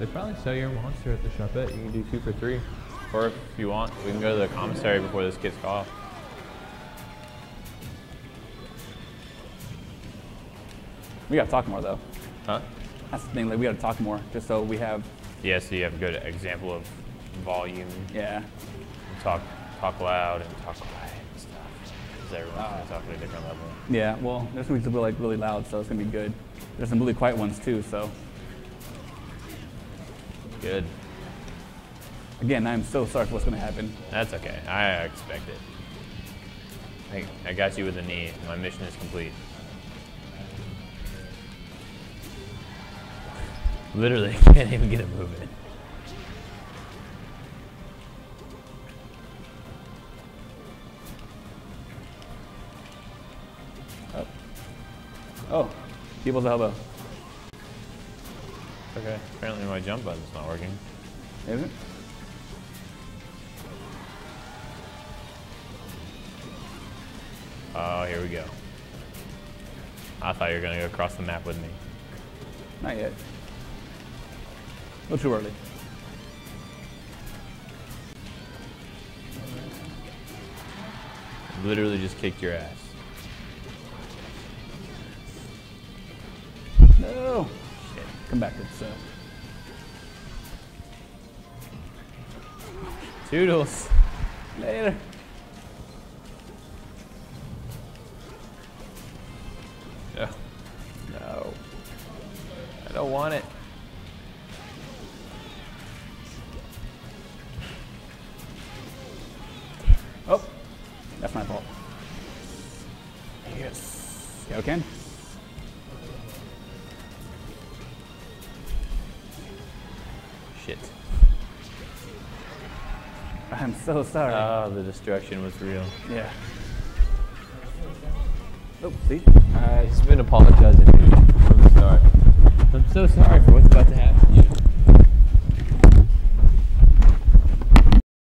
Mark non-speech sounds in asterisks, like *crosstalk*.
They probably sell your monster at the shopette. You can do two for three. Or if you want, we can go to the commissary before this gets off. We gotta talk more though. Huh? That's the thing. Like we gotta talk more, just so we have. Yeah, so you have a good example of volume. Yeah. Talk, talk loud and talk quiet and stuff. Because everyone's Ah. gonna talk at a different level. Yeah. Well, there's gonna be some like really loud, so it's gonna be good. There's some really quiet ones too. So Good. again, I'm so sorry for what's gonna happen. That's okay. I expect it. I, I got you with a knee. My mission is complete. Literally *laughs* can't even get it moving. Oh. oh, people's elbow. Okay. Apparently my jump button's not working. Is it? Oh, here we go. I thought you were gonna go across the map with me. Not yet. A little too early. Literally just kicked your ass. No. Come back. It's uh. Toodles. Later. No. No. I don't want it. Oh, that's my fault. Yes. Yeah, Ken. Shit. I'm so sorry. Oh, the destruction was real. yeah. Oh, see? Uh, he's been apologizing from the start. I'm so sorry